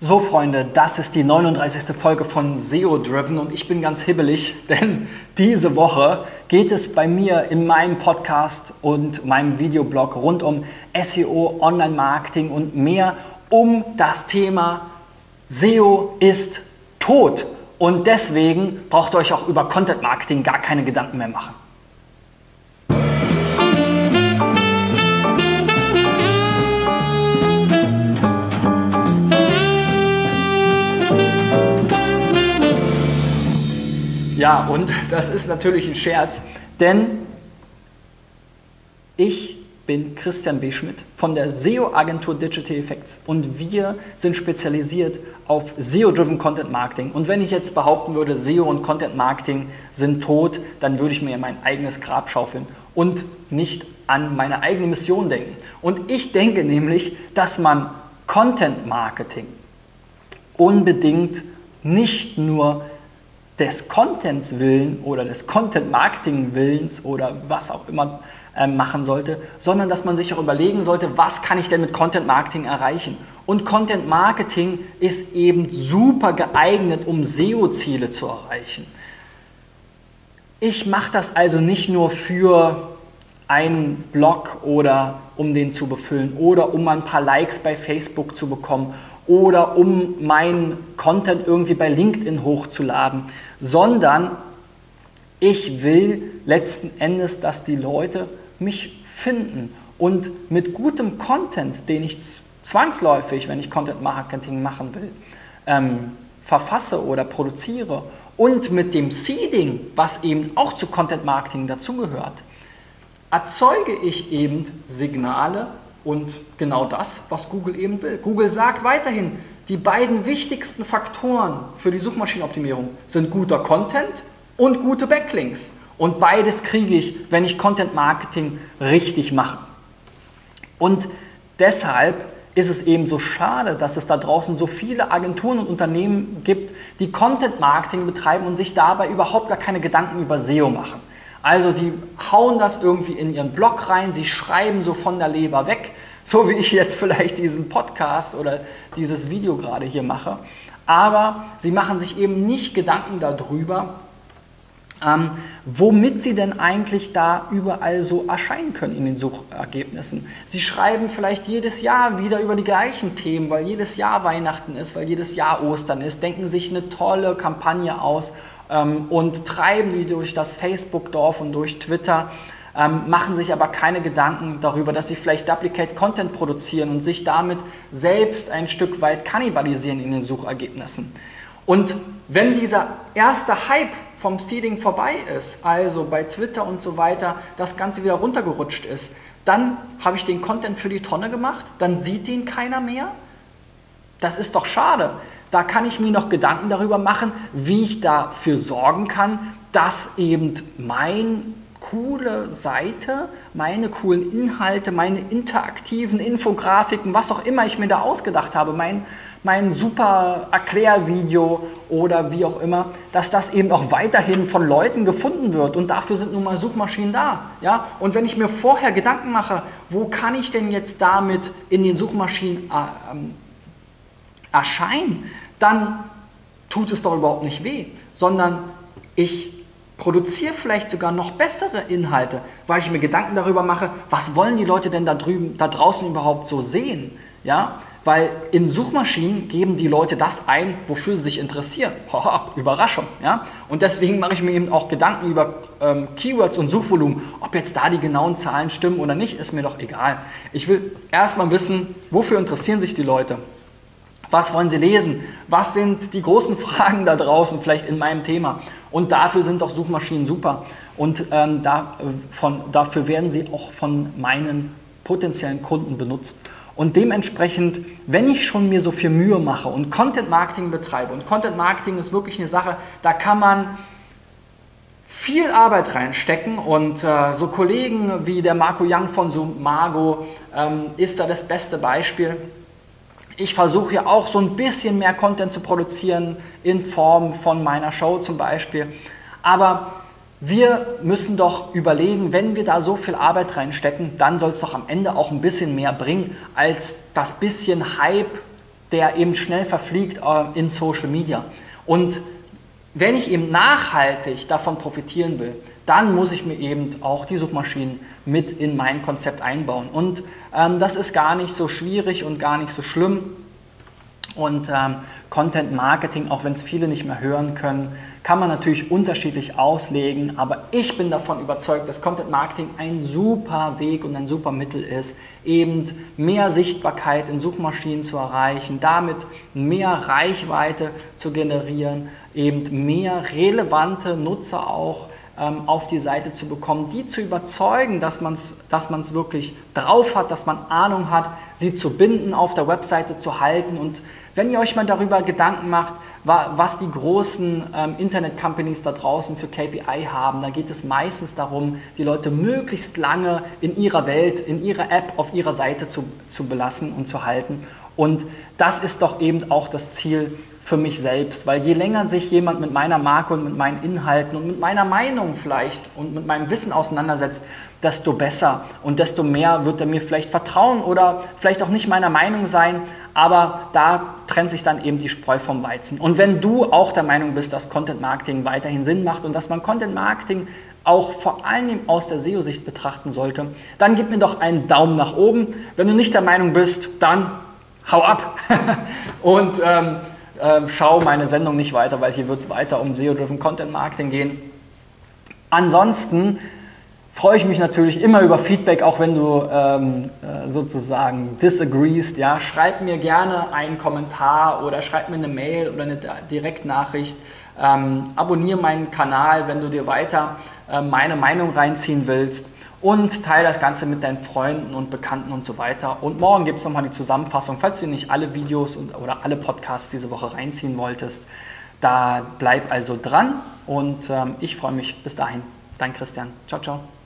So Freunde, das ist die 39. Folge von SEO Driven und ich bin ganz hibbelig, denn diese Woche geht es bei mir in meinem Podcast und meinem Videoblog rund um SEO, Online-Marketing und mehr um das Thema SEO ist tot. Und deswegen braucht ihr euch auch über Content Marketing gar keine Gedanken mehr machen. Ja, und das ist natürlich ein Scherz, denn ich bin Christian B. Schmidt von der SEO-Agentur Digital Effects und wir sind spezialisiert auf SEO-Driven Content Marketing. Und wenn ich jetzt behaupten würde, SEO und Content Marketing sind tot, dann würde ich mir mein eigenes Grab schaufeln und nicht an meine eigene Mission denken. Und ich denke nämlich, dass man Content Marketing unbedingt nicht nur des Contents willen oder des Content Marketing willens oder was auch immer äh, machen sollte, sondern dass man sich auch überlegen sollte, was kann ich denn mit Content Marketing erreichen? Und Content Marketing ist eben super geeignet, um SEO-Ziele zu erreichen. Ich mache das also nicht nur für einen Blog oder um den zu befüllen oder um ein paar Likes bei Facebook zu bekommen oder um meinen Content irgendwie bei LinkedIn hochzuladen, sondern ich will letzten Endes, dass die Leute mich finden. Und mit gutem Content, den ich zwangsläufig, wenn ich Content Marketing machen will, ähm, verfasse oder produziere und mit dem Seeding, was eben auch zu Content Marketing dazugehört, erzeuge ich eben Signale und genau das, was Google eben will. Google sagt weiterhin, die beiden wichtigsten Faktoren für die Suchmaschinenoptimierung sind guter Content und gute Backlinks. Und beides kriege ich, wenn ich Content Marketing richtig mache. Und deshalb ist es eben so schade, dass es da draußen so viele Agenturen und Unternehmen gibt, die Content Marketing betreiben und sich dabei überhaupt gar keine Gedanken über SEO machen. Also die hauen das irgendwie in ihren Blog rein, sie schreiben so von der Leber weg, so wie ich jetzt vielleicht diesen Podcast oder dieses Video gerade hier mache. Aber sie machen sich eben nicht Gedanken darüber, ähm, womit sie denn eigentlich da überall so erscheinen können in den Suchergebnissen. Sie schreiben vielleicht jedes Jahr wieder über die gleichen Themen, weil jedes Jahr Weihnachten ist, weil jedes Jahr Ostern ist, denken sich eine tolle Kampagne aus ähm, und treiben die durch das Facebook-Dorf und durch Twitter, ähm, machen sich aber keine Gedanken darüber, dass sie vielleicht Duplicate Content produzieren und sich damit selbst ein Stück weit kannibalisieren in den Suchergebnissen. Und wenn dieser erste Hype vom Seeding vorbei ist, also bei Twitter und so weiter, das Ganze wieder runtergerutscht ist, dann habe ich den Content für die Tonne gemacht, dann sieht den keiner mehr. Das ist doch schade. Da kann ich mir noch Gedanken darüber machen, wie ich dafür sorgen kann, dass eben mein coole Seite, meine coolen Inhalte, meine interaktiven Infografiken, was auch immer ich mir da ausgedacht habe, mein, mein super Erklärvideo oder wie auch immer, dass das eben auch weiterhin von Leuten gefunden wird und dafür sind nun mal Suchmaschinen da. Ja? Und wenn ich mir vorher Gedanken mache, wo kann ich denn jetzt damit in den Suchmaschinen äh, ähm, erscheinen, dann tut es doch überhaupt nicht weh, sondern ich produziere vielleicht sogar noch bessere Inhalte, weil ich mir Gedanken darüber mache, was wollen die Leute denn da drüben, da draußen überhaupt so sehen? Ja, weil in Suchmaschinen geben die Leute das ein, wofür sie sich interessieren. Haha, Überraschung. Ja? Und deswegen mache ich mir eben auch Gedanken über ähm, Keywords und Suchvolumen. Ob jetzt da die genauen Zahlen stimmen oder nicht, ist mir doch egal. Ich will erstmal wissen, wofür interessieren sich die Leute? Was wollen Sie lesen? Was sind die großen Fragen da draußen, vielleicht in meinem Thema? Und dafür sind doch Suchmaschinen super. Und ähm, da, von, dafür werden sie auch von meinen potenziellen Kunden benutzt. Und dementsprechend, wenn ich schon mir so viel Mühe mache und Content Marketing betreibe, und Content Marketing ist wirklich eine Sache, da kann man viel Arbeit reinstecken und äh, so Kollegen wie der Marco Young von Sumago ähm, ist da das beste Beispiel ich versuche ja auch so ein bisschen mehr Content zu produzieren in Form von meiner Show zum Beispiel. Aber wir müssen doch überlegen, wenn wir da so viel Arbeit reinstecken, dann soll es doch am Ende auch ein bisschen mehr bringen als das bisschen Hype der eben schnell verfliegt äh, in Social Media. Und wenn ich eben nachhaltig davon profitieren will, dann muss ich mir eben auch die Suchmaschinen mit in mein Konzept einbauen. Und ähm, das ist gar nicht so schwierig und gar nicht so schlimm. Und ähm, Content Marketing, auch wenn es viele nicht mehr hören können, kann man natürlich unterschiedlich auslegen. Aber ich bin davon überzeugt, dass Content Marketing ein super Weg und ein super Mittel ist, eben mehr Sichtbarkeit in Suchmaschinen zu erreichen, damit mehr Reichweite zu generieren, eben mehr relevante Nutzer auch ähm, auf die Seite zu bekommen, die zu überzeugen, dass man es dass man's wirklich drauf hat, dass man Ahnung hat, sie zu binden, auf der Webseite zu halten und wenn ihr euch mal darüber Gedanken macht, was die großen ähm, Internet-Companies da draußen für KPI haben, da geht es meistens darum, die Leute möglichst lange in ihrer Welt, in ihrer App, auf ihrer Seite zu, zu belassen und zu halten. Und das ist doch eben auch das Ziel für mich selbst, weil je länger sich jemand mit meiner Marke und mit meinen Inhalten und mit meiner Meinung vielleicht und mit meinem Wissen auseinandersetzt, desto besser und desto mehr wird er mir vielleicht vertrauen oder vielleicht auch nicht meiner Meinung sein, aber da trennt sich dann eben die Spreu vom Weizen. Und wenn du auch der Meinung bist, dass Content Marketing weiterhin Sinn macht und dass man Content Marketing auch vor allem aus der SEO-Sicht betrachten sollte, dann gib mir doch einen Daumen nach oben. Wenn du nicht der Meinung bist, dann hau ab und ähm, äh, schau meine Sendung nicht weiter, weil hier wird es weiter um SEO-Driven Content Marketing gehen. Ansonsten freue ich mich natürlich immer über Feedback, auch wenn du ähm, äh, sozusagen disagreest. Ja, schreib mir gerne einen Kommentar oder schreib mir eine Mail oder eine Direktnachricht. Ähm, abonniere meinen Kanal, wenn du dir weiter äh, meine Meinung reinziehen willst und teile das Ganze mit deinen Freunden und Bekannten und so weiter. Und morgen gibt es nochmal die Zusammenfassung, falls du nicht alle Videos und, oder alle Podcasts diese Woche reinziehen wolltest. Da bleib also dran und ähm, ich freue mich. Bis dahin, dein Christian. Ciao, ciao.